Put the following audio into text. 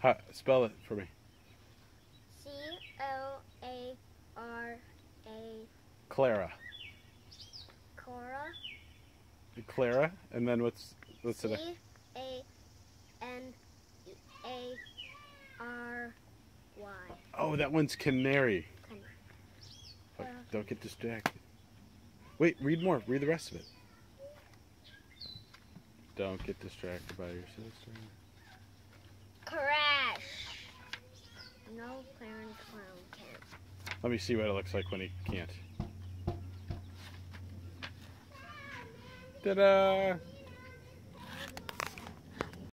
How, spell it for me. C O A R A Clara. Cora. Clara, and then what's what's C it? A N A R Y. Oh, that one's canary. Canary. Don't get distracted. Wait, read more. Read the rest of it. Don't get distracted by your sister. Let me see what it looks like when he can't. Ta-da!